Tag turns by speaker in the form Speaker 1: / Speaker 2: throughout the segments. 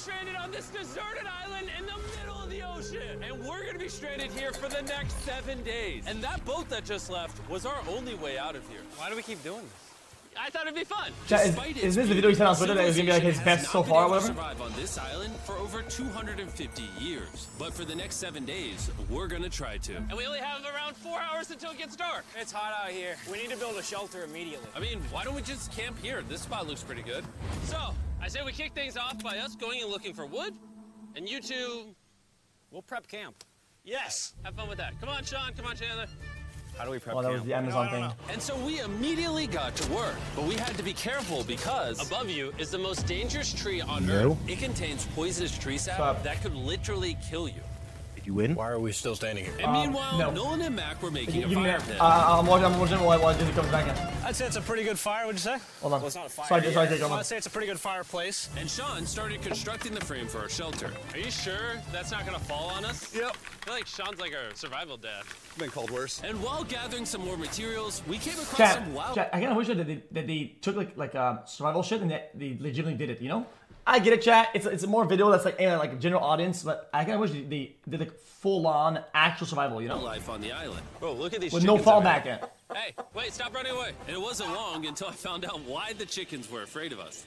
Speaker 1: stranded on this deserted island in the middle of the ocean. And we're gonna be stranded here for the next seven days. And that boat that just left was our only way out of here.
Speaker 2: Why do we keep doing this?
Speaker 1: I thought it'd be fun.
Speaker 3: Chat, is,
Speaker 1: Despite
Speaker 3: is this the video he sent on Twitter that is gonna be like his best so far or whatever?
Speaker 1: survive on this island for over 250 years. But for the next seven days, we're gonna try to. And we only have around four hours until it gets dark.
Speaker 2: It's hot out here. We need to build a shelter immediately.
Speaker 1: I mean, why don't we just camp here? This spot looks pretty good. So, I say we kick things off by us going and looking for wood, and you two
Speaker 2: We'll prep camp.
Speaker 1: Yes. Have fun with that. Come on, Sean. Come on, Chandler.
Speaker 2: How do we prep
Speaker 3: Oh, that was the Amazon
Speaker 2: No, no, no.
Speaker 3: thing.
Speaker 1: And so we immediately got to work, but we had to be careful because above you is the most dangerous tree on
Speaker 4: No.
Speaker 1: Earth. It contains poisonous tree sap
Speaker 3: Stop.
Speaker 1: that could literally kill you.
Speaker 4: Did you win?
Speaker 2: Why are we still standing here?
Speaker 1: And meanwhile,
Speaker 3: no.
Speaker 1: Nolan and Mac were making
Speaker 3: Give
Speaker 1: a fire pit.
Speaker 3: Uh, I'm watching, I'm watching while, while Disney comes back in.
Speaker 2: I'd say it's a pretty good fire, would you say?
Speaker 3: Hold on.
Speaker 2: Well, it's not a fire.
Speaker 3: Sorry,
Speaker 2: yet.
Speaker 3: sorry, Jake, hold
Speaker 2: Well,
Speaker 3: on.
Speaker 2: I'd say it's a pretty good fireplace.
Speaker 1: and Sean started constructing the frame for our shelter. Are you sure that's not gonna fall on us?
Speaker 5: Yep.
Speaker 1: I feel like Sean's like our survival dad.
Speaker 5: Been called worse.
Speaker 1: And while gathering some more materials, we came across
Speaker 3: Chat,
Speaker 1: some wild.
Speaker 3: chat, I kind of wish that they, that they took like like uh, survival shit and they, they legitimately did it. You know, I get it, chat. It's it's a more video that's like aimed at like a general audience, but I kind of wish they, they did like full on actual survival. You know,
Speaker 1: life on the island. Bro, look at these
Speaker 3: with no fallback yet.
Speaker 1: Hey, wait, stop running away. And it wasn't long until I found out why the chickens were afraid of us.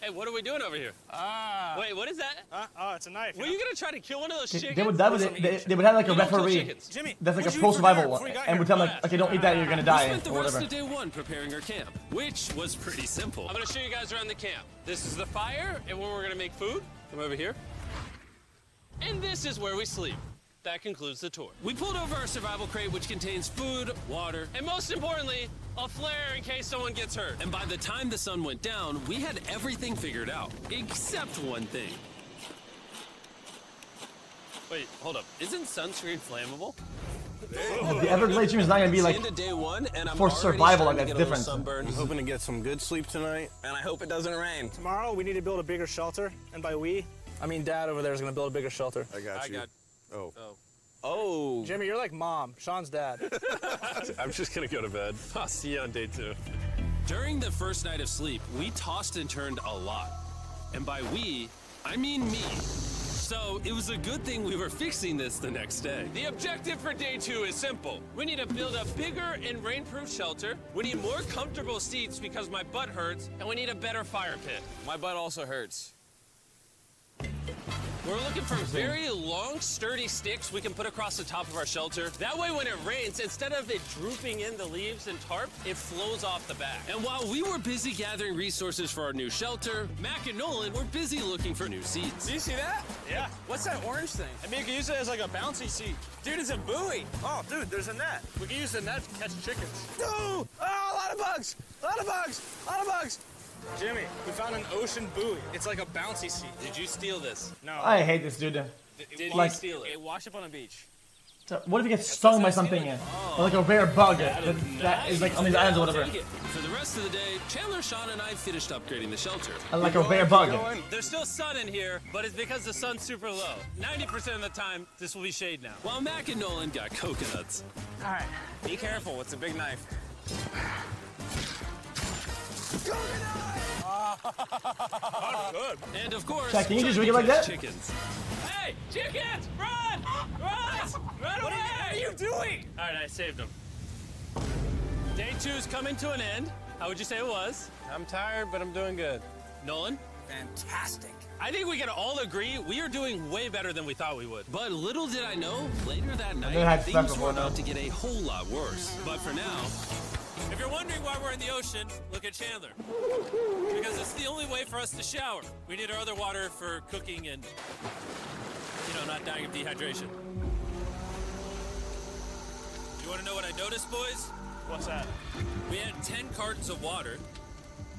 Speaker 1: Hey, what are we doing over here?
Speaker 2: Ah.
Speaker 1: Wait, what is that?
Speaker 2: Uh, oh, it's a knife.
Speaker 1: Were you gonna try to kill one of those
Speaker 3: They,
Speaker 1: chickens?
Speaker 3: they would that would they, they would have like a
Speaker 1: You kill
Speaker 3: referee
Speaker 1: chickens.
Speaker 2: Jimmy,
Speaker 3: that's like a pro
Speaker 2: eat for dinner
Speaker 3: survival
Speaker 2: before you got
Speaker 3: and would
Speaker 2: here?
Speaker 3: tell them like, okay, don't eat that, you're gonna die,
Speaker 1: We
Speaker 3: die
Speaker 1: spent the
Speaker 3: or
Speaker 1: rest
Speaker 3: whatever.
Speaker 1: of day one preparing our camp, which was pretty simple. I'm gonna show you guys around the camp. This is the fire, and where we're gonna make food. Come over here. And this is where we sleep. That concludes the tour. We pulled over our survival crate, which contains food, water, and most importantly, a flare in case someone gets hurt. And by the time the sun went down, we had everything figured out, except one thing. Wait, hold up. Isn't sunscreen flammable?
Speaker 3: The Everglades stream is not gonna be like
Speaker 1: the end of day one, and I'm
Speaker 3: for survival, like,
Speaker 1: starting to
Speaker 3: that's
Speaker 1: get a little
Speaker 3: different.
Speaker 1: sunburned.
Speaker 5: I'm hoping to get some good sleep tonight, and I hope it doesn't rain.
Speaker 2: Tomorrow we need to build a bigger shelter, and by we, I mean Dad over there is gonna build a bigger shelter.
Speaker 5: I got
Speaker 1: I
Speaker 5: you.
Speaker 1: got.
Speaker 5: Oh.
Speaker 1: Oh.
Speaker 5: Oh.
Speaker 2: Jimmy, you're like mom. Sean's dad.
Speaker 5: I'm just gonna go to bed.
Speaker 1: I'll see you on day two. During the first night of sleep, we tossed and turned a lot. And by we, I mean me. So it was a good thing we were fixing this the next day. The objective for day two is simple. We need to build a bigger and rainproof shelter. We need more comfortable seats because my butt hurts. And we need a better fire pit.
Speaker 5: My butt also hurts.
Speaker 1: We're looking for very long, sturdy sticks we can put across the top of our shelter. That way, when it rains, instead of it drooping in the leaves and tarp, it flows off the back. And while we were busy gathering resources for our new shelter, Mac and Nolan were busy looking for new seats.
Speaker 2: Do you see that?
Speaker 6: Yeah. What's that orange thing?
Speaker 2: I mean, you can use it as like a bouncy seat.
Speaker 6: Dude, it's a buoy. Oh, dude, there's a net.
Speaker 2: We can use the net to catch chickens.
Speaker 6: Dude! Oh, a lot of bugs! A lot of bugs! A lot of bugs!
Speaker 2: Jimmy, we found an ocean buoy. It's like a bouncy seat.
Speaker 1: Did you steal this?
Speaker 2: No.
Speaker 3: I hate this dude.
Speaker 1: Did
Speaker 3: Like-
Speaker 1: you steal it?
Speaker 2: It washed up on a beach.
Speaker 3: So what if he gets stung by something? Yeah. Or like a rare bug that, that is like on these islands or whatever.
Speaker 1: Take it. For the rest of the day, Chandler, Sean, and I finished upgrading the shelter.
Speaker 3: And like a rare bug.
Speaker 1: There's still sun in here, but it's because the sun's super low. 90% of the time, this will be shade now. While Mac and Nolan got coconuts.
Speaker 6: All right. Be careful. It's a big knife.
Speaker 1: And of course,
Speaker 3: Jack, can you just
Speaker 1: trying
Speaker 3: read it like that?
Speaker 1: Chickens. Hey, chickens, run! Run! Run away!
Speaker 6: What are you doing?
Speaker 1: All right, I saved them. Day two's coming to an end. How would you say it was?
Speaker 5: I'm tired, but I'm doing good.
Speaker 1: Nolan?
Speaker 6: Fantastic.
Speaker 1: I think we can all agree we are doing way better than we thought we would. But little did I know, later that night, things were about to get a whole lot worse. But for now, if you're wondering why we're in the ocean, look at Chandler. Because it's the only way for us to shower. We need our other water for cooking and, you know, not dying of dehydration. You want to know what I noticed, boys?
Speaker 2: What's that?
Speaker 1: We had 10 cartons of water,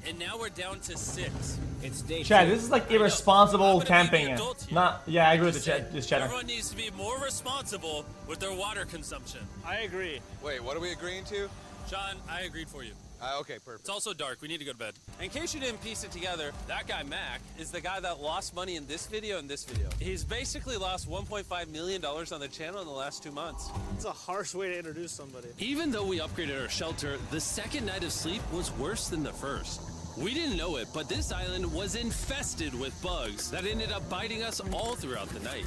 Speaker 1: and now we're down to six.
Speaker 6: It's day
Speaker 3: Chat, this is like irresponsible
Speaker 1: gonna be the
Speaker 3: camping.
Speaker 1: adult.
Speaker 3: Not, yeah, I agree with the
Speaker 1: Saying
Speaker 3: chat, this chatter.
Speaker 1: Everyone needs to be more responsible with their water consumption.
Speaker 2: I agree.
Speaker 5: Wait, what are we agreeing to?
Speaker 1: John, I agreed for you.
Speaker 5: Uh, okay, perfect.
Speaker 1: It's also dark. We need to go to bed. In case you didn't piece it together, that guy Mac is the guy that lost money in this video and this video. He's basically lost 1.5 million dollars on the channel in the last two months.
Speaker 2: It's a harsh way to introduce somebody.
Speaker 1: Even though we upgraded our shelter, the second night of sleep was worse than the first.
Speaker 4: We didn't know it, but this island was infested with bugs that ended up biting us all throughout the night.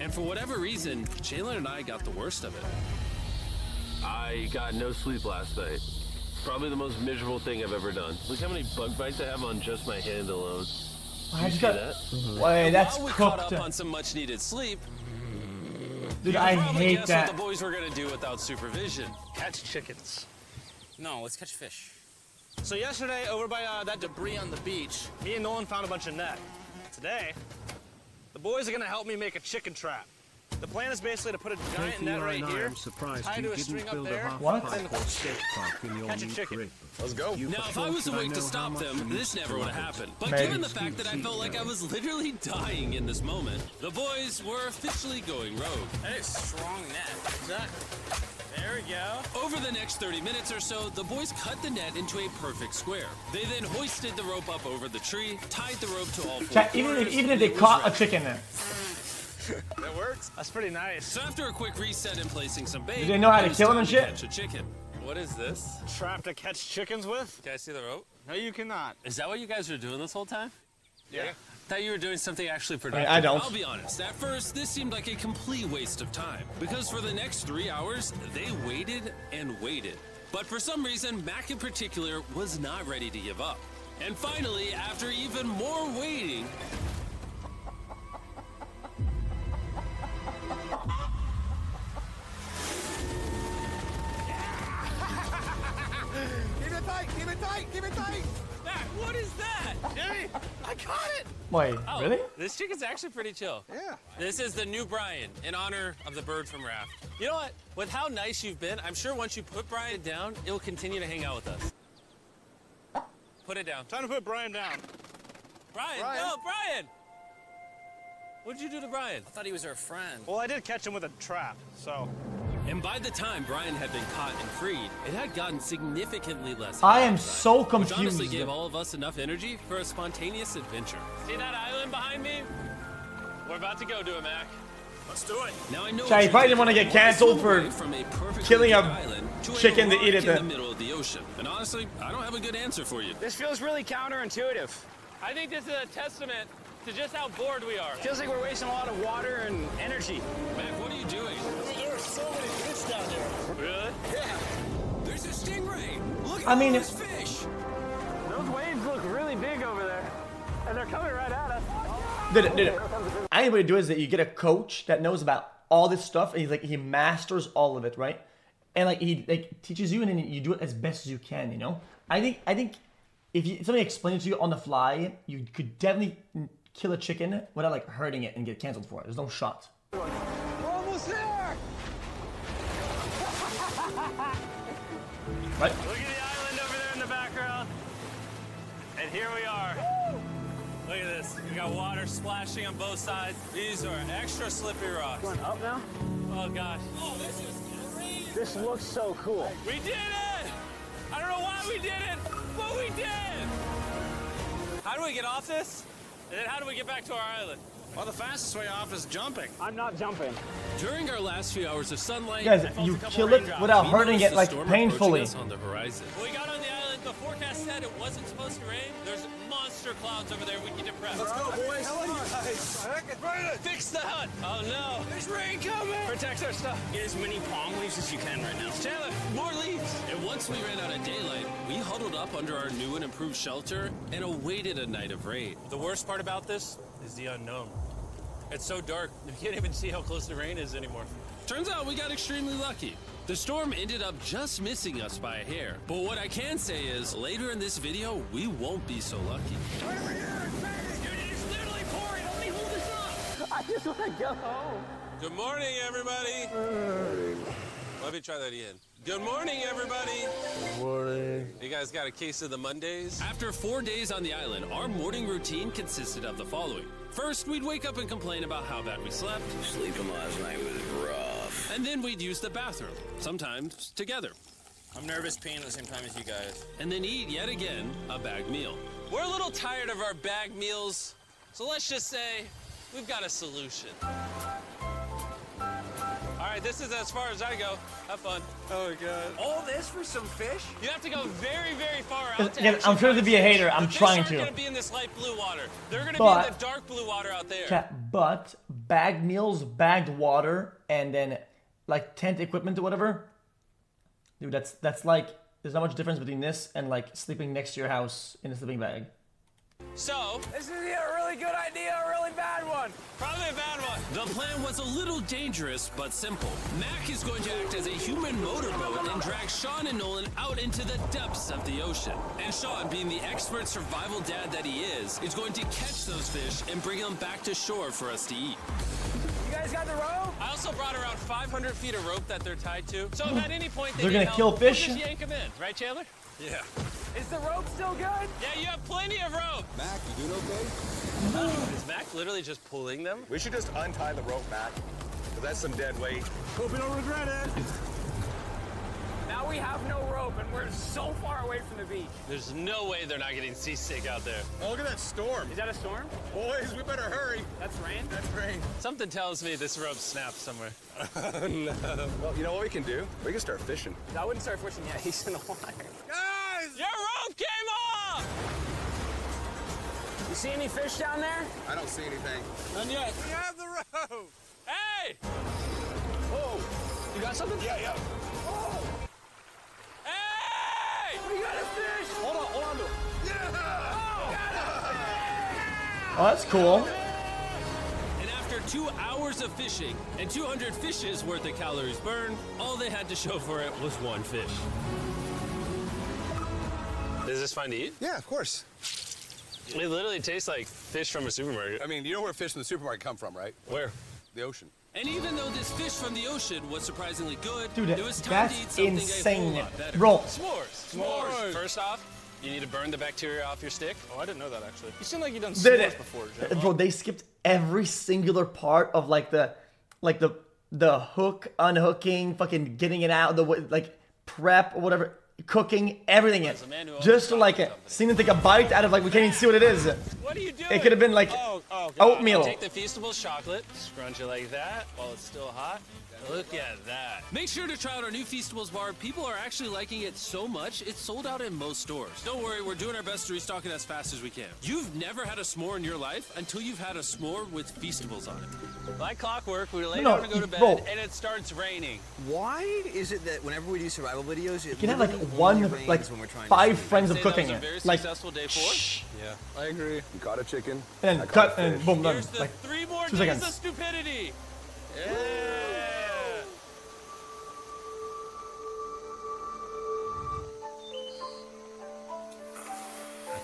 Speaker 4: And for whatever reason, Chandler and I got the worst of it. I got no sleep last night. Probably the most miserable thing I've ever done. Look how many bug bites I have on just my hand alone.
Speaker 3: I just
Speaker 4: see
Speaker 3: got.
Speaker 4: that?
Speaker 3: Wait, that's
Speaker 4: While we caught up on some much needed sleep,
Speaker 3: Dude,
Speaker 4: you
Speaker 3: I
Speaker 4: probably
Speaker 3: hate
Speaker 4: guessed
Speaker 3: that.
Speaker 4: what the boys were gonna do without supervision.
Speaker 2: Catch chickens.
Speaker 6: No, let's catch fish.
Speaker 2: So yesterday, over by uh, that debris on the beach, me and Nolan found a bunch of net. Today, the boys are gonna help me make a chicken trap. The plan is basically to put a giant
Speaker 7: Katie,
Speaker 2: net
Speaker 7: I
Speaker 2: right here,
Speaker 7: I'm surprised
Speaker 2: tie
Speaker 7: you
Speaker 2: to a
Speaker 7: didn't
Speaker 2: string up
Speaker 7: build a
Speaker 2: there,
Speaker 3: What?
Speaker 7: pipe or skate park in your
Speaker 2: Catch a
Speaker 7: new
Speaker 2: chicken.
Speaker 5: Let's go.
Speaker 7: You
Speaker 4: Now, if I was
Speaker 7: should
Speaker 4: awake
Speaker 7: know
Speaker 4: to stop them, this never would have happened. But
Speaker 3: Maybe.
Speaker 4: given the fact that I felt like I was literally dying in this moment, the boys were officially going rogue.
Speaker 6: That is strong net.
Speaker 2: Exactly. There we go.
Speaker 4: Over the next 30 minutes or so, the boys cut the net into a perfect square. They then hoisted the rope up over the tree, tied the rope to all four
Speaker 3: Chat, even if
Speaker 4: corners,
Speaker 3: even if they
Speaker 4: it was
Speaker 3: caught a
Speaker 4: ready.
Speaker 3: chicken there,
Speaker 5: That works.
Speaker 2: That's pretty nice.
Speaker 4: So after a quick reset and placing some bait,
Speaker 3: Do they know how to
Speaker 4: kill
Speaker 3: kill 'em
Speaker 4: time
Speaker 3: and shit?
Speaker 4: Catch a chicken. What is this?
Speaker 2: Trap to catch chickens with?
Speaker 4: Can I see the rope?
Speaker 2: No, you cannot.
Speaker 4: Is that what you guys were doing this whole time?
Speaker 2: Yeah.
Speaker 4: thought you were doing something actually productive.
Speaker 3: I don't.
Speaker 4: I'll be honest. At first, this seemed like a complete waste of time because for the next three hours, they waited and waited. But for some reason, Mac in particular was not ready to give up. And finally, after even more waiting,
Speaker 6: it tight, keep it tight, keep it tight.
Speaker 4: Mac, what is that?
Speaker 2: Jimmy, I caught it.
Speaker 3: wait,
Speaker 4: Oh,
Speaker 3: really?
Speaker 4: This chicken's actually pretty chill.
Speaker 6: Yeah.
Speaker 4: This is the new Brian in honor of the bird from Raft. You know what? With how nice you've been, I'm sure once you put Brian down, it will continue to hang out with us. Put it down.
Speaker 2: Time to put Brian down.
Speaker 4: Brian,
Speaker 6: Brian.
Speaker 4: no, Brian! What'd you do to Brian?
Speaker 6: I thought he was our friend.
Speaker 2: Well, I did catch him with a trap, so
Speaker 4: And by the time Brian had been caught and freed, it had gotten significantly less.
Speaker 3: I
Speaker 4: hot
Speaker 3: am
Speaker 4: outside,
Speaker 3: so
Speaker 4: Which honestly gave all of us enough energy for a spontaneous adventure. See that island behind me? We're about to go to it, Mac.
Speaker 2: let's do it.
Speaker 4: Now I know.
Speaker 3: Chat, you
Speaker 4: what
Speaker 3: probably didn't wanna get canceled for
Speaker 4: from a
Speaker 3: killing a
Speaker 4: island to
Speaker 3: chicken to eat it
Speaker 4: in the middle of the ocean. And honestly, I don't have a good answer for you.
Speaker 6: This feels really counterintuitive.
Speaker 4: I think this is a testament to just how bored we are.
Speaker 6: Feels like we're wasting a lot of water and energy.
Speaker 4: Mac, what are you doing?
Speaker 3: I mean, if-
Speaker 5: fish.
Speaker 2: Those waves look really big over there, and they're coming right at us.
Speaker 3: Dude, dude, I think what you do is that you get a coach that knows about all this stuff, and he's like he masters all of it, right? And like he like teaches you, and then you do it as best as you can, you know. I think I think if, you, if somebody explains it to you on the fly, you could definitely kill a chicken without like hurting it and get canceled for it. There's no shot.
Speaker 6: We're almost there.
Speaker 3: Right?
Speaker 4: Look at the island over there in the background. And here we are. Look at this. We got water splashing on both sides. These are extra slippery rocks.
Speaker 2: Going up now?
Speaker 4: Oh gosh.
Speaker 2: Oh, this looks so cool.
Speaker 4: We did it! I don't know why we did it, but we did! How do we get off this? And then how do we get back to our island?
Speaker 2: Well, the fastest way off is jumping. I'm not jumping.
Speaker 4: During our last few hours of sunlight,
Speaker 3: Guys,
Speaker 4: I
Speaker 3: you kill it without hurting it, like, painfully.
Speaker 4: on the horizon. We got on the forecast said it wasn't supposed to rain. There's monster clouds over there. We get depressed.
Speaker 5: Let's go, boys.
Speaker 4: Fix the hut. Oh no.
Speaker 6: There's rain coming.
Speaker 4: Protect our stuff.
Speaker 6: Get as many palm leaves as you can right now.
Speaker 4: Chandler, more leaves. And once we ran out of daylight, we huddled up under our new and improved shelter and awaited a night of rain. The worst part about this is the unknown. It's so dark, you can't even see how close the rain is anymore. Turns out we got extremely lucky. The storm ended up just missing us by a hair. But what I can say is, later in this video, we won't be so lucky.
Speaker 2: I just want to go home.
Speaker 4: Good morning, everybody. Let me try that again. Good morning, everybody. Good morning. You guys got a case of the Mondays? After four days on the island, our morning routine consisted of the following. First, we'd wake up and complain about how bad we slept,
Speaker 6: Sleeping last night was rough.
Speaker 4: And then we'd use the bathroom, sometimes together,
Speaker 6: I'm nervous peeing at the same time as you guys.
Speaker 4: and then eat yet again a bag meal. We're a little tired of our bag meals, so let's just say we've got a solution. All right,
Speaker 1: this is as far as I go. Have fun.
Speaker 6: Oh my god.
Speaker 5: All this for some fish?
Speaker 1: You have to go very, very far out to
Speaker 3: Again, I'm trying to be a hater. I'm
Speaker 1: The fish
Speaker 3: trying
Speaker 1: aren't
Speaker 3: to.
Speaker 1: gonna be in this light blue water. They're gonna be
Speaker 3: But-
Speaker 1: in the dark blue water out there.
Speaker 3: Chat, but bagged meals, bagged water, and then like tent equipment or whatever. Dude, that's that's like there's not much difference between this and like sleeping next to your house in a sleeping bag.
Speaker 1: So,
Speaker 6: This is a really good idea a really bad one.
Speaker 1: probably a bad one.
Speaker 4: The plan was a little dangerous but simple. Mac is going to act as a human motorboat and drag Sean and Nolan out into the depths of the ocean. And Sean, being the expert survival dad that he is, is going to catch those fish and bring them back to shore for us to eat.
Speaker 6: You guys got the rope?
Speaker 1: I also brought around 500 feet of rope that they're tied to. So if at any point they
Speaker 3: They're gonna
Speaker 1: help,
Speaker 3: kill
Speaker 1: we'll
Speaker 3: fish?
Speaker 1: just yank them in, right, Chandler?
Speaker 5: Yeah.
Speaker 6: Is the rope still good?
Speaker 1: Yeah, you have plenty of rope.
Speaker 5: Mac, you doing okay?
Speaker 1: Uh, is Mac literally just pulling them?
Speaker 5: We should just untie the rope, Mac. Cause that's some dead weight.
Speaker 6: Hope you don't regret it. Now we have no rope and we're so far away from the beach.
Speaker 1: There's no way they're not getting seasick out there.
Speaker 5: Oh, look at that storm.
Speaker 6: Is that a storm?
Speaker 5: Boys, we better hurry.
Speaker 6: That's rain?
Speaker 5: That's rain.
Speaker 1: Something tells me this rope snapped somewhere. Oh, no.
Speaker 5: Well, you know what we can do? We can start fishing.
Speaker 6: I wouldn't start fishing yet. He's in the water.
Speaker 5: Guys!
Speaker 1: Your rope came off!
Speaker 6: You see any fish down there?
Speaker 5: I don't see anything.
Speaker 6: None yet.
Speaker 5: We have the rope!
Speaker 1: Hey!
Speaker 6: Whoa. You got something?
Speaker 5: Yeah, yeah.
Speaker 3: Oh, that's cool.
Speaker 4: And after two hours of fishing and 200 fishes worth of calories burned, all they had to show for it was one fish.
Speaker 1: Is this fine to eat?
Speaker 5: Yeah, of course.
Speaker 1: It literally tastes like fish from a supermarket.
Speaker 5: I mean, you know where fish from the supermarket come from, right?
Speaker 1: Where?
Speaker 5: The ocean.
Speaker 4: And even though this fish from the ocean was surprisingly good,
Speaker 3: Dude,
Speaker 4: it was time to eat
Speaker 3: that's
Speaker 4: something a
Speaker 3: insane.
Speaker 4: whole lot better.
Speaker 3: Bro,
Speaker 1: S'mores. S'mores. First off, you need to burn the bacteria off your stick.
Speaker 2: Oh, I didn't know that actually. You seem like you've done
Speaker 3: Did
Speaker 2: s'mores
Speaker 3: it?
Speaker 2: before, Jim.
Speaker 3: Bro, they skipped every singular part of like the, like the, the hook, unhooking, fucking getting it out, the way- like prep or whatever, cooking, everything.
Speaker 1: a man who owns
Speaker 3: Just to like
Speaker 1: chocolate
Speaker 3: it,
Speaker 1: company.
Speaker 3: seeing take a bite out of like we can't even see what it is.
Speaker 1: What are you doing?
Speaker 3: It could have been like
Speaker 1: Oh, oh,
Speaker 3: oatmeal.
Speaker 1: Take the Feastables chocolate, scrunch it like that while it's still hot. Look at that.
Speaker 4: Make sure to try out our new Feastables bar. People are actually liking it so much, it's sold out in most stores. Don't worry, we're doing our best to restock it as fast as we can. You've never had a s'more in your life until you've had a s'more with Feastables on it.
Speaker 1: Like clockwork, we lay
Speaker 3: No,
Speaker 1: down to go to bed,
Speaker 3: bro.
Speaker 1: and it starts raining.
Speaker 8: Why is it that whenever we do survival videos, it
Speaker 3: You can have like one,
Speaker 8: only rains
Speaker 3: like
Speaker 8: when we're trying to
Speaker 3: five
Speaker 8: sleep?
Speaker 3: friends of
Speaker 1: Say that
Speaker 3: cooking
Speaker 1: was a
Speaker 3: it, like
Speaker 1: successful day four.
Speaker 5: Yeah, I agree. You caught a chicken.
Speaker 3: and then cut and boom done.
Speaker 1: Here's the
Speaker 3: Like
Speaker 1: three more
Speaker 3: two
Speaker 1: days
Speaker 3: seconds.
Speaker 1: of stupidity. Yeah.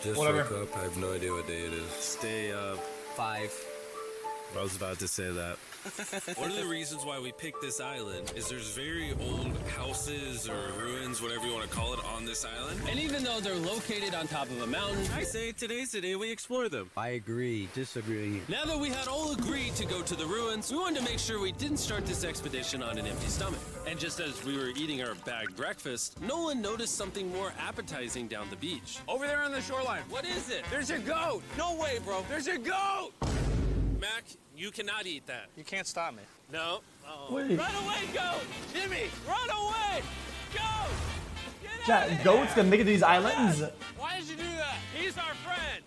Speaker 9: Just
Speaker 3: Whatever.
Speaker 9: woke up. I have no idea what day it is.
Speaker 4: Stay up.
Speaker 8: Uh, five.
Speaker 4: I was about to say that. One of the reasons why we picked this island is there's very old houses or ruins, whatever you want to call it, on this island. And even though they're located on top of a mountain, I say today's the day we explore them.
Speaker 8: I agree. Disagree.
Speaker 4: Now that we had all agreed to go to the ruins, we wanted to make sure we didn't start this expedition on an empty stomach. And just as we were eating our bag breakfast, Nolan noticed something more appetizing down the beach.
Speaker 6: Over there on the shoreline.
Speaker 4: What is it?
Speaker 6: There's a goat.
Speaker 1: No way, bro.
Speaker 6: There's a goat.
Speaker 4: Mac, you cannot eat that.
Speaker 2: You can't stop me.
Speaker 1: No. Uh-oh.
Speaker 3: Wait.
Speaker 1: Run away, goat! Jimmy, run away! Goat! Get out
Speaker 3: Chat,
Speaker 1: of here!
Speaker 3: goats that make it to these islands.
Speaker 1: Why did you do that? He's our friend.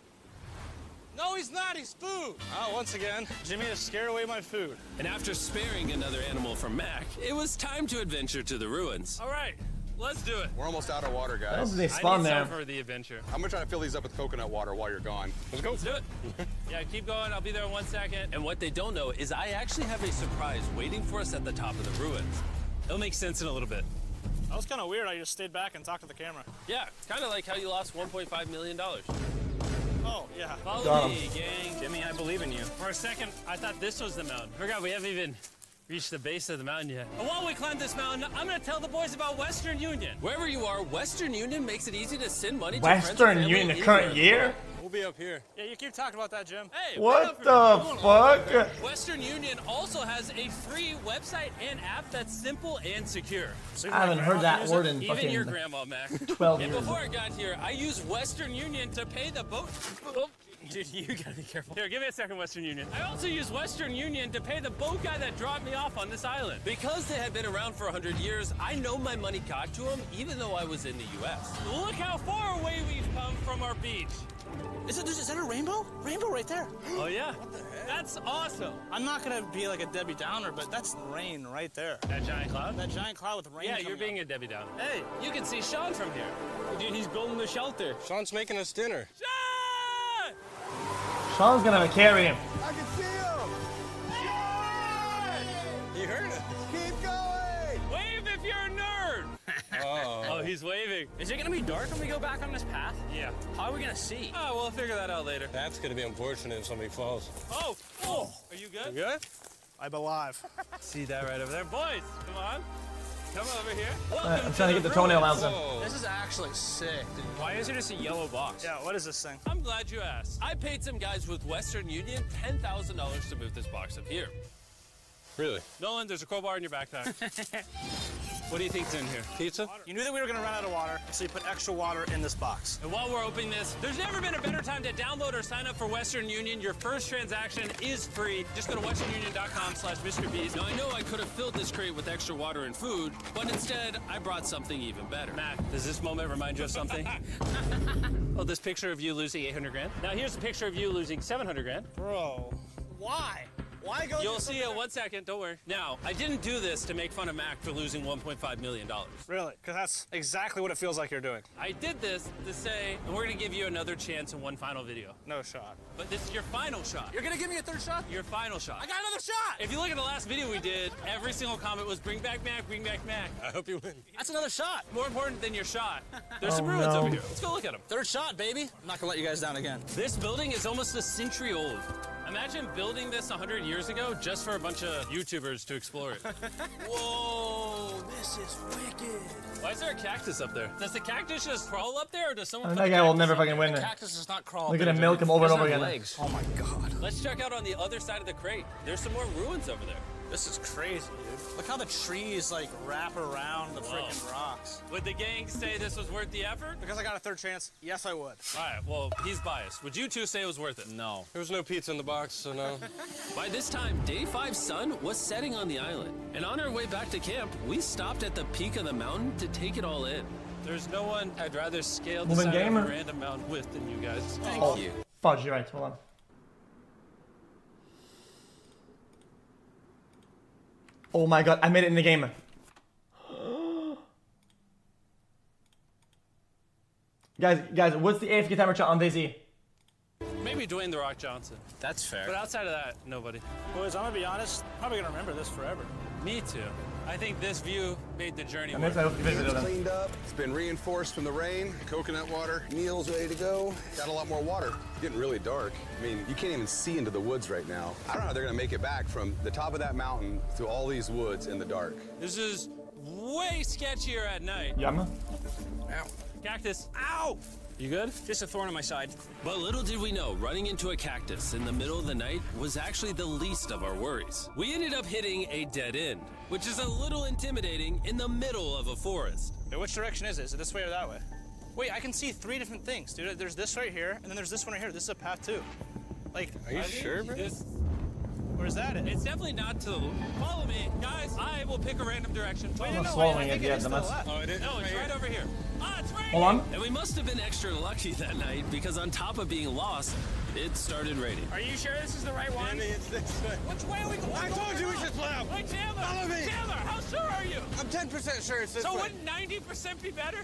Speaker 1: No, he's not. He's food.
Speaker 2: Oh, once again, Jimmy has scared away my food.
Speaker 4: And after sparing another animal from Mac, it was time to adventure to the ruins.
Speaker 1: All right, let's do it.
Speaker 5: We're almost out of water,
Speaker 3: I don't
Speaker 5: guys.
Speaker 3: think they
Speaker 1: I
Speaker 3: spawn
Speaker 1: need
Speaker 3: there.
Speaker 1: some for the adventure.
Speaker 5: I'm gonna try to fill these up with coconut water while you're gone. Let's go.
Speaker 1: Let's do it. yeah, keep going. I'll be there in one second.
Speaker 4: And what they don't know is I actually have a surprise waiting for us at the top of the ruins.
Speaker 1: It'll make sense in a little bit.
Speaker 2: That was kind of weird. I just stayed back and talked to the camera.
Speaker 1: Yeah, kind of like how you lost 1.5 million dollars.
Speaker 2: Oh, yeah.
Speaker 1: Follow
Speaker 3: Got
Speaker 1: me, gang.
Speaker 2: Jimmy, I believe in you.
Speaker 1: For a second, I thought this was the mountain. Forgot we haven't even reached the base of the mountain yet. And while we climb this mountain, I'm gonna tell the boys about Western Union.
Speaker 4: Wherever you are, Western Union makes it easy to send money to friends and
Speaker 3: Western
Speaker 4: family
Speaker 3: Union the current year?
Speaker 1: We'll be up here.
Speaker 2: Yeah, you keep talking about that, Jim.
Speaker 1: Hey,
Speaker 3: What the fuck?
Speaker 1: Western Union also has a free website and app that's simple and secure.
Speaker 2: So
Speaker 3: I haven't heard that word in
Speaker 1: Even your grandma, Mac.
Speaker 3: 12
Speaker 1: and before I got here, I used Western Union to pay the boat.
Speaker 2: Dude, you gotta be careful.
Speaker 1: Here, give me a second, Western Union. I also use Western Union to pay the boat guy that dropped me off on this island.
Speaker 4: Because they had been around for 100 years, I know my money got to them even though I was in the US.
Speaker 1: Look how far away we've come from our beach.
Speaker 2: Is, it, is that a rainbow? Rainbow right there.
Speaker 1: Oh, yeah? What the heck? That's awesome.
Speaker 2: I'm not gonna be like a Debbie Downer, but that's rain right there.
Speaker 1: That giant cloud?
Speaker 2: That giant cloud with rain.
Speaker 1: Yeah, you're being
Speaker 2: up.
Speaker 1: a Debbie Downer. Hey, you can see Sean from here.
Speaker 6: Dude, he's building the shelter.
Speaker 5: Sean's making us dinner.
Speaker 1: Sean!
Speaker 3: Sean's gonna carry him.
Speaker 5: I can see him! Yeah! You heard it. Keep going!
Speaker 1: Wave if you're a nerd.
Speaker 5: Oh.
Speaker 1: Oh, he's waving.
Speaker 2: Is it gonna be dark when we go back on this path?
Speaker 1: Yeah.
Speaker 2: How are we gonna see?
Speaker 1: Oh, we'll figure that out later.
Speaker 5: That's gonna be unfortunate if somebody falls.
Speaker 1: Oh, oh, are you good?
Speaker 5: You good?
Speaker 2: I'm alive.
Speaker 1: See that right over there? Boys, come on. Come over here.
Speaker 3: Alright, I'm trying to get the toenail out in.
Speaker 5: Whoa.
Speaker 2: This is actually sick, dude.
Speaker 6: Why is it just a yellow box?
Speaker 2: Yeah, what is this thing?
Speaker 1: I'm glad you asked.
Speaker 4: I paid some guys with Western Union $10,000 to move this box up here.
Speaker 5: Really?
Speaker 1: Nolan, there's a crowbar in your backpack. what do you think's in here?
Speaker 5: Pizza?
Speaker 2: You knew that we were gonna run out of water, so you put extra water in this box.
Speaker 1: And while we're opening this, there's never been a better time to download or sign up for Western Union. Your first transaction is free. Just go to westernunion.com slash Mr. Beast.
Speaker 4: Now, I know I could have filled this crate with extra water and food, but instead, I brought something even better.
Speaker 1: Matt, does this moment remind you of something? oh, this picture of you losing 800 grand? Now here's a picture of you losing 700 grand.
Speaker 2: Bro, why? Why go?
Speaker 1: You'll see it one second, don't worry. Now, I didn't do this to make fun of Mac for losing $1.5 million.
Speaker 2: Really? Because that's exactly what it feels like you're doing.
Speaker 1: I did this to say, and we're gonna give you another chance in one final video.
Speaker 2: No shot.
Speaker 1: But this is your final shot.
Speaker 2: You're gonna give me a third shot?
Speaker 1: Your final shot.
Speaker 2: I got another shot!
Speaker 1: If you look at the last video we did, every single comment was bring back Mac, bring back Mac.
Speaker 5: I hope you win.
Speaker 2: That's another shot.
Speaker 1: More important than your shot. There's
Speaker 3: Oh,
Speaker 1: some ruins
Speaker 3: no.
Speaker 1: over here. Let's go look at them.
Speaker 2: Third shot, baby. I'm not gonna let you guys down again.
Speaker 1: This building is almost a century old. Imagine building this 100 years ago just for a bunch of YouTubers to explore it.
Speaker 2: Whoa, this is wicked.
Speaker 1: Why is there a cactus up there? Does the cactus just crawl up there or does someone
Speaker 3: And
Speaker 1: put
Speaker 3: that guy will never
Speaker 1: up
Speaker 3: fucking
Speaker 1: there?
Speaker 3: win it.
Speaker 2: Cactus does not crawl.
Speaker 3: They're gonna milk him over and over again.
Speaker 2: legs. Oh my god.
Speaker 1: Let's check out on the other side of the crate. There's some more ruins over there.
Speaker 2: This is crazy, dude. Look how the trees like wrap around the freaking rocks.
Speaker 1: Would the gang say this was worth the effort?
Speaker 2: Because I got a third chance, yes I would.
Speaker 1: All right, well, he's biased. Would you two say it was worth it?
Speaker 2: No.
Speaker 5: There was no pizza in the box, so no.
Speaker 4: By this time, Day 5's sun was setting on the island. And on our way back to camp, we stopped at the peak of the mountain to take it all in.
Speaker 1: There's no one I'd rather scale the
Speaker 3: Moving
Speaker 1: side of a random mountain with than you guys.
Speaker 4: Thank
Speaker 3: Oh,
Speaker 4: you.
Speaker 3: fudge, you're right. Hold on. Oh my god, I made it in the game. guys, guys, what's the AFK temperature on Daisy?
Speaker 1: Maybe Dwayne The Rock Johnson.
Speaker 2: That's fair.
Speaker 1: But outside of that, nobody.
Speaker 2: Boys, I'm gonna be honest, probably gonna remember this forever.
Speaker 1: Me too. I think this view made the journey
Speaker 3: I
Speaker 1: worth it.
Speaker 3: opening video
Speaker 5: It's cleaned up. It's been reinforced from the rain. Coconut water. Meal's ready to go. Got a lot more water. Getting really dark. I mean, you can't even see into the woods right now. I don't know how they're gonna make it back from the top of that mountain through all these woods in the dark.
Speaker 1: This is way sketchier at night.
Speaker 3: Yum. Ow.
Speaker 1: Cactus. Ow! You good?
Speaker 2: Just a thorn on my side.
Speaker 4: But little did we know, running into a cactus in the middle of the night was actually the least of our worries. We ended up hitting a dead end, which is a little intimidating in the middle of a forest.
Speaker 2: Wait, which direction is it? Is it this way or that way? Wait, I can see three different things, dude. There's this right here, and then there's this one right here. This is a path too. Like,
Speaker 5: Are you sure, bro?
Speaker 1: This,
Speaker 2: where's that at?
Speaker 1: it's definitely not to the. Follow me, guys. I will pick a random direction. Follow
Speaker 2: Wait,
Speaker 3: I'm
Speaker 2: no,
Speaker 3: not swallowing it
Speaker 2: it
Speaker 3: yet,
Speaker 2: is to
Speaker 3: dumbass.
Speaker 2: the left.
Speaker 5: Oh, it is.
Speaker 1: No, it's right over here. Ah, it's right.
Speaker 3: Hold on.
Speaker 4: And we must have been extra lucky that night because on top of being lost, it started raining.
Speaker 6: Are you sure this is the right one?
Speaker 5: it's this way.
Speaker 6: Which way are we going?
Speaker 5: I told you we should split up.
Speaker 1: Wait, Chandler.
Speaker 5: Follow me.
Speaker 1: Chandler, how sure are you?
Speaker 5: I'm 10% sure it's this
Speaker 1: So
Speaker 5: way.
Speaker 1: wouldn't 90% be better?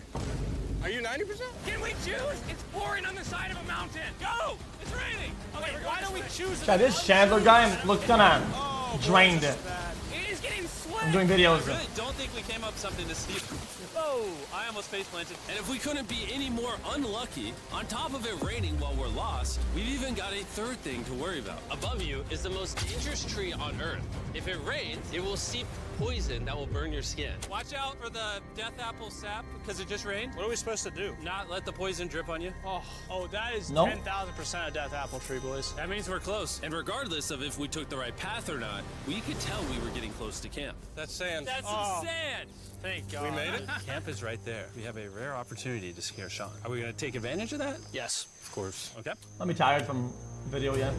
Speaker 5: Are you 90%?
Speaker 6: Can we choose? It's pouring on the side of a mountain.
Speaker 1: Go! It's raining.
Speaker 6: Okay, why don't we choose?
Speaker 3: Guys, this Chandler guy looks oh, kinda drained.
Speaker 6: It is getting slick.
Speaker 3: I'm doing videos.
Speaker 1: I really don't think we came up with something to steal. Oh, I almost face planted.
Speaker 4: And if we couldn't be any more unlucky, on top of it raining while we're lost, we've even got a third thing to worry about.
Speaker 1: Above you is the most dangerous tree on Earth. If it rains, it will seep poison that will burn your skin. Watch out for the death apple sap because it just rained.
Speaker 2: What are we supposed to do?
Speaker 1: Not let the poison drip on you.
Speaker 2: Oh, oh, that is
Speaker 3: No.
Speaker 2: 10,000% of Death Apple Tree, boys.
Speaker 1: That means we're close.
Speaker 4: And regardless of if we took the right path or not, we could tell we were getting close to camp.
Speaker 1: That's sand.
Speaker 4: That's
Speaker 2: Oh.
Speaker 4: some sand.
Speaker 2: Thank God.
Speaker 1: We made it. Camp is right there. We have a rare opportunity to scare Sean. Are we going to take advantage of that?
Speaker 2: Yes.
Speaker 1: Of course. Okay.
Speaker 3: I'm be tired from video yet.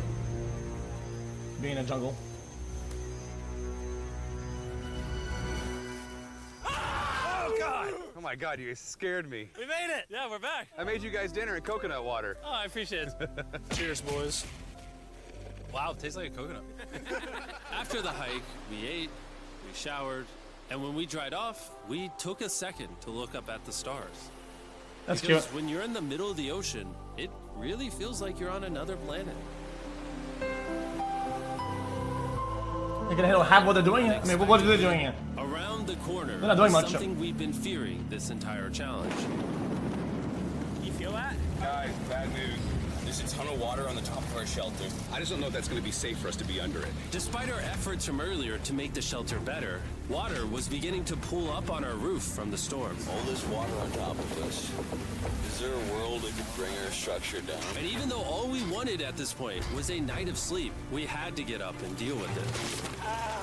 Speaker 3: Being in a jungle.
Speaker 5: Oh, my God, you guys scared me.
Speaker 2: We made it.
Speaker 1: Yeah, we're back.
Speaker 5: I made you guys dinner in coconut water.
Speaker 1: Oh, I appreciate it.
Speaker 2: Cheers, boys.
Speaker 1: wow, it tastes like a coconut.
Speaker 4: After the hike, we ate, we showered, and when we dried off, we took a second to look up at the stars.
Speaker 3: That's
Speaker 4: Because
Speaker 3: cute.
Speaker 4: when you're in the middle of the ocean, it really feels like you're on another planet.
Speaker 3: They can handle half what they're doing. I mean, what- what are they doing here?
Speaker 4: Around the corner,
Speaker 3: They're not doing much.
Speaker 4: something we've been fearing this entire challenge.
Speaker 2: You feel that?
Speaker 5: Guys, bad news.
Speaker 9: There's a ton of water on the top of our shelter.
Speaker 5: I just don't know if that's going to be safe for us to be under it.
Speaker 4: Despite our efforts from earlier to make the shelter better, water was beginning to pool up on our roof from the storm.
Speaker 9: All this water on top of us. Is there a world that could bring our structure down?
Speaker 4: And even though all we wanted at this point was a night of sleep, we had to get up and deal with it. Ah.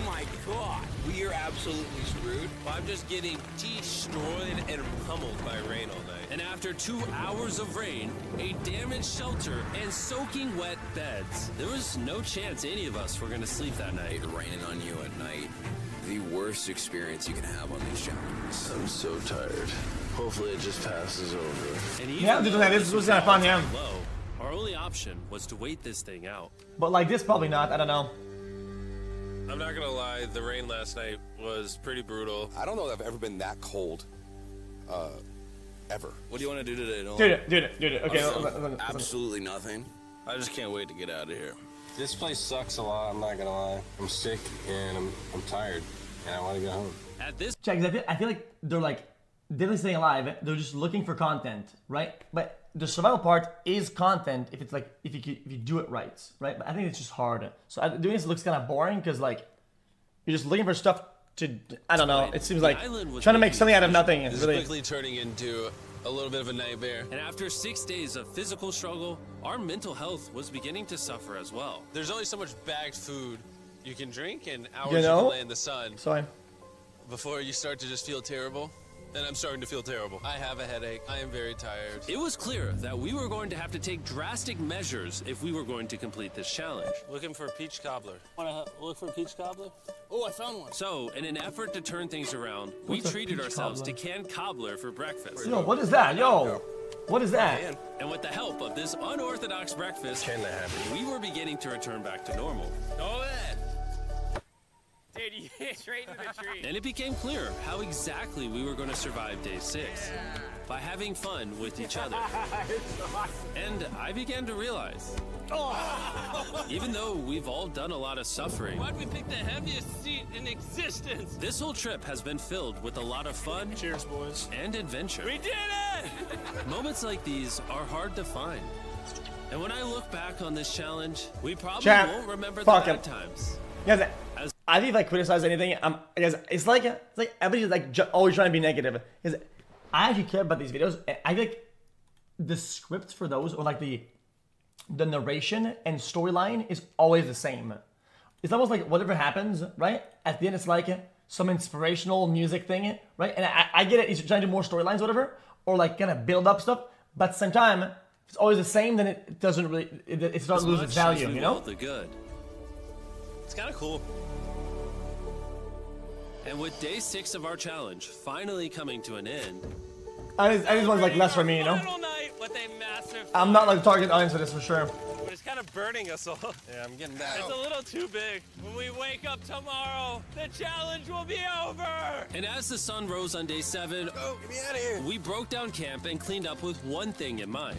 Speaker 8: Oh my god. We are absolutely screwed.
Speaker 4: I'm just getting destroyed and pummeled by rain all night. And after two hours of rain, a damaged shelter, and soaking wet beds, there was no chance any of us were going to sleep that night.
Speaker 9: It raining on you at night. The worst experience you can have on these challenges. I'm so tired. Hopefully it just passes over.
Speaker 4: And even
Speaker 3: Yeah, this
Speaker 4: though
Speaker 3: was- this was kinda fun, yeah.
Speaker 4: Low, our only option was to wait this thing out.
Speaker 3: But like this, probably not. I don't know.
Speaker 1: I'm not gonna lie, the rain last night was pretty brutal.
Speaker 5: I don't know if I've ever been that cold, uh, ever.
Speaker 9: What do you want to do today, Nolan?
Speaker 3: Dude, dude, dude. Okay,
Speaker 9: Awesome.
Speaker 3: listen, listen, listen.
Speaker 9: Absolutely nothing. I just can't wait to get out of here.
Speaker 10: This place sucks a lot, I'm not gonna lie. I'm sick and I'm, I'm tired and I wanna go home.
Speaker 4: At this
Speaker 3: check, I feel, I feel like they're like definitely staying alive. They're just looking for content, right? But the survival part is content if it's like if you if you do it right, right? But I think it's just hard. So doing this looks kind of boring because like you're just looking for stuff to. I don't know. It seems like trying to make something out of nothing. Is really.
Speaker 1: quickly turning into a little bit of a nightmare.
Speaker 4: And after six days of physical struggle, our mental health was beginning to suffer as well.
Speaker 1: There's only so much bagged food you can drink and hours
Speaker 3: You
Speaker 1: you, can lay in the sun
Speaker 3: Sorry.
Speaker 1: before you start to just feel terrible. And I'm starting to feel terrible. I have a headache. I am very tired.
Speaker 4: It was clear that we were going to have to take drastic measures if we were going to complete this challenge.
Speaker 1: Looking for a peach cobbler. Wanna look for a peach cobbler?
Speaker 8: Oh, I found one.
Speaker 4: So, in an effort to turn things around, we
Speaker 3: What's a
Speaker 4: treated ourselves
Speaker 3: cobbler?
Speaker 4: to canned cobbler for breakfast.
Speaker 3: Yo, what is that? Yo, what is that?
Speaker 4: And with the help of this unorthodox breakfast,
Speaker 10: Can that happen?
Speaker 4: we were beginning to return back to normal.
Speaker 1: Go ahead.
Speaker 6: Dude, you hit straight into the tree.
Speaker 4: And it became clear how exactly we were going to survive day six by having fun with each other. And I began to realize, oh. even though we've all done a lot of suffering,
Speaker 1: Why'd we pick the heaviest seat in existence?
Speaker 4: this whole trip has been filled with a lot of fun
Speaker 2: Cheers, boys.
Speaker 4: and adventure.
Speaker 1: We did it!
Speaker 4: Moments like these are hard to find. And when I look back on this challenge, we probably
Speaker 3: Chat,
Speaker 4: won't remember the
Speaker 3: fuck
Speaker 4: bad
Speaker 3: it.
Speaker 4: times.
Speaker 3: Guys,
Speaker 4: As-
Speaker 3: I think if I criticize anything, I'm guys. It's like it's like everybody's like ju- always trying to be negative. Because I actually care about these videos. I think the scripts for those or like the the narration and storyline is always the same. It's almost like whatever happens, right? At the end, it's like some inspirational music thing, right? And I, I get it. He's trying to do more storylines, whatever, or like kind of build up stuff. But at the same time, if it's always the same, then it doesn't really. It, it starts lose its value, you know?
Speaker 4: The good.
Speaker 1: It's kind of cool.
Speaker 4: And with day six of our challenge finally coming to an end,
Speaker 3: I just, I just want like less for me, you know?
Speaker 1: Final night with a massive.
Speaker 3: I'm not like the target audience for this for sure.
Speaker 1: But it's kind of burning us all.
Speaker 10: Yeah, I'm getting that.
Speaker 1: It's a little too big. When we wake up tomorrow, the challenge will be over.
Speaker 4: and as the sun rose on day seven,
Speaker 5: Oh, get me out of here.
Speaker 4: we broke down camp and cleaned up with one thing in mind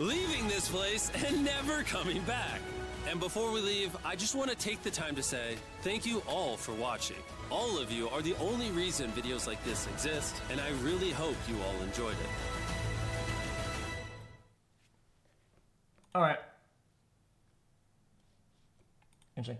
Speaker 4: leaving this place and never coming back. And before we leave, I just want to take the time to say thank you all for watching. All of you are the only reason videos like this exist, and I really hope you all enjoyed it.
Speaker 3: All right. Interesting.